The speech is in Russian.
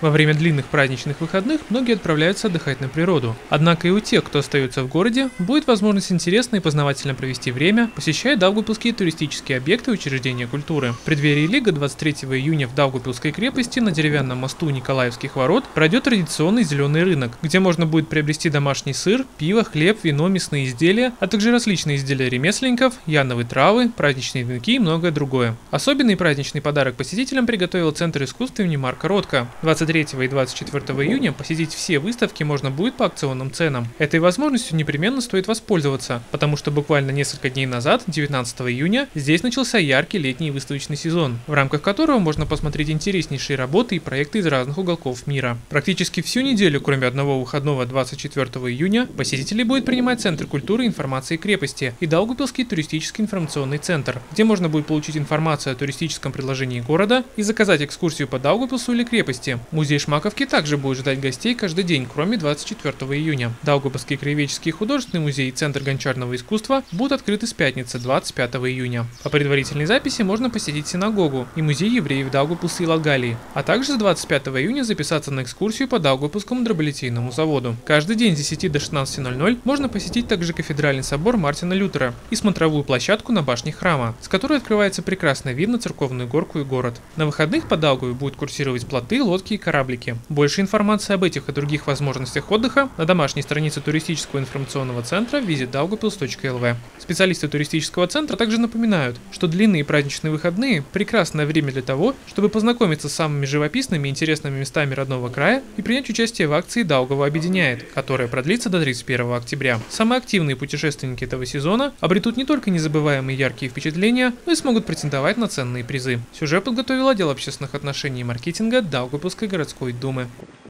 Во время длинных праздничных выходных многие отправляются отдыхать на природу. Однако и у тех, кто остается в городе, будет возможность интересно и познавательно провести время, посещая Даугупилские туристические объекты и учреждения культуры. В преддверии Лига 23 июня в Даугупилской крепости на деревянном мосту Николаевских ворот пройдет традиционный зеленый рынок, где можно будет приобрести домашний сыр, пиво, хлеб, вино, мясные изделия, а также различные изделия ремесленников, яновые травы, праздничные венки и многое другое. Особенный праздничный подарок посетителям приготовил Центр искусств имени Марка Ротко. 23 и 24 июня посетить все выставки можно будет по акционным ценам. Этой возможностью непременно стоит воспользоваться, потому что буквально несколько дней назад, 19 июня, здесь начался яркий летний выставочный сезон, в рамках которого можно посмотреть интереснейшие работы и проекты из разных уголков мира. Практически всю неделю, кроме одного выходного 24 июня, посетители будет принимать Центр культуры и информации крепости и Даугупилский туристический информационный центр, где можно будет получить информацию о туристическом предложении города и заказать экскурсию по Даугупилсу или крепости. Музей Шмаковки также будет ждать гостей каждый день, кроме 24 июня. Даугупилский краеведческий художественный музей и Центр гончарного искусства будут открыты с пятницы 25 июня. По предварительной записи можно посетить синагогу и музей евреев Даугупилса и Латгалии, а также с 25 июня записаться на экскурсию по Даугупилскому дроболитейному заводу. Каждый день с 10 до 16.00 можно посетить также кафедральный собор Мартина Лютера и смотровую площадку на башне храма, с которой открывается прекрасный вид на церковную горку и город. На выходных по Даугаве будут курсировать плоты, лодки и кораблики. Больше информации об этих и других возможностях отдыха на домашней странице туристического информационного центра visitdaugavpils.lv. Специалисты туристического центра также напоминают, что длинные праздничные выходные – прекрасное время для того, чтобы познакомиться с самыми живописными и интересными местами родного края и принять участие в акции «Даугава объединяет», которая продлится до 31 октября. Самые активные путешественники этого сезона обретут не только незабываемые яркие впечатления, но и смогут претендовать на ценные призы. Сюжет подготовил отдел общественных отношений и маркетинга Даугавпилской городской думы.